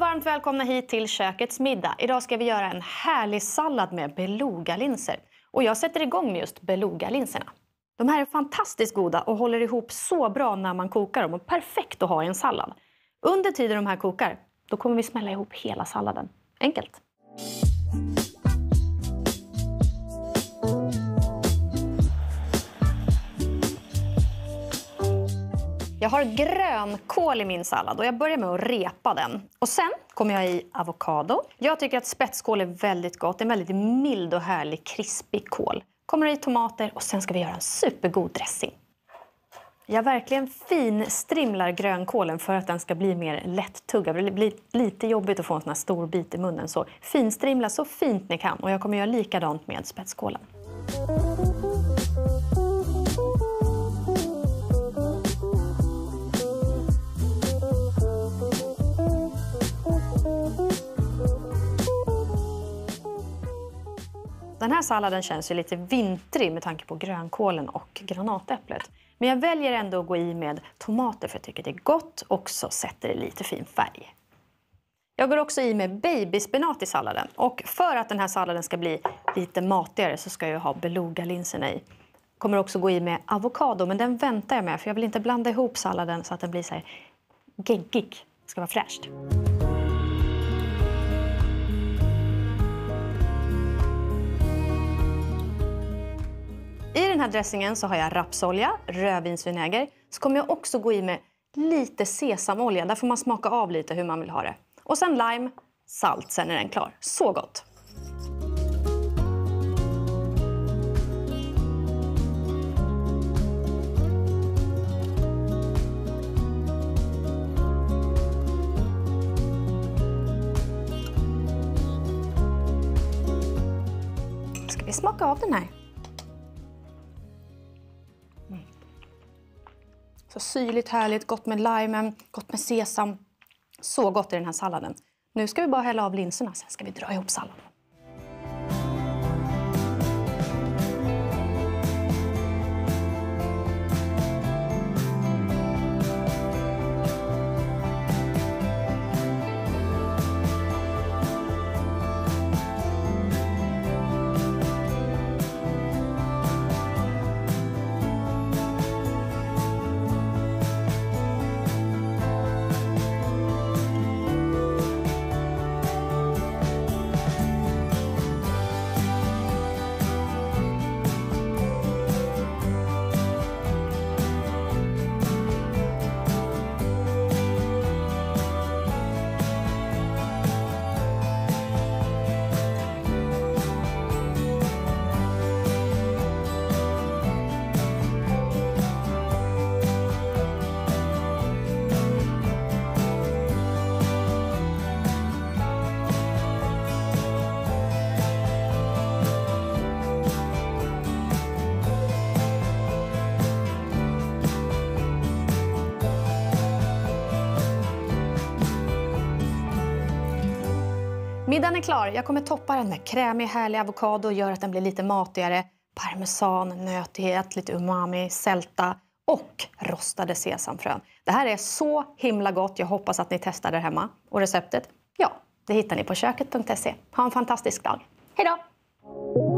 Varmt välkomna hit till Kökets middag. Idag ska vi göra en härlig sallad med belugalinser. Och jag sätter igång med just belugalinserna. De här är fantastiskt goda och håller ihop så bra när man kokar dem och perfekt att ha i en sallad. Under tiden de här kokar, då kommer vi smälla ihop hela salladen. Enkelt! Jag har grönkål i min sallad och jag börjar med att repa den. Och sen kommer jag i avokado. Jag tycker att spetskål är väldigt gott. Det är en väldigt mild och härlig krispig kål. Kommer i tomater och sen ska vi göra en supergod dressing. Jag verkligen finstrimlar grönkålen för att den ska bli mer lättuggad. Det blir lite jobbigt att få en sån här stor bit i munnen. Så finstrimla så fint ni kan. Och jag kommer göra likadant med spetskålen. Den här salladen känns ju lite vintrig med tanke på grönkålen och granatäpplet. Men jag väljer ändå att gå i med tomater för jag tycker det är gott och så sätter det lite fin färg. Jag går också i med babyspenat i salladen. Och för att den här salladen ska bli lite matigare så ska jag ha belugalinserna i. Kommer också gå i med avokado, men den väntar jag med för jag vill inte blanda ihop salladen så att den blir så här geggig. Det ska vara fräscht. Den här dressingen så har jag rapsolja, rödvinsvinäger. Så kommer jag också gå i med lite sesamolja. Där får man smaka av lite hur man vill ha det. Och sen lime, salt, sen är den klar. Så gott! Ska vi smaka av den här? Så syrligt, härligt, gott med limen, gott med sesam. Så gott i den här salladen. Nu ska vi bara hälla av linserna, sen ska vi dra ihop salladen. Middagen är klar. Jag kommer toppa den med krämig härlig avokado och göra att den blir lite matigare. Parmesan, nötighet, lite umami, sälta och rostade sesamfrön. Det här är så himla gott. Jag hoppas att ni testar det hemma. Och receptet? Ja, det hittar ni på köket.se. Ha en fantastisk dag. Hej då!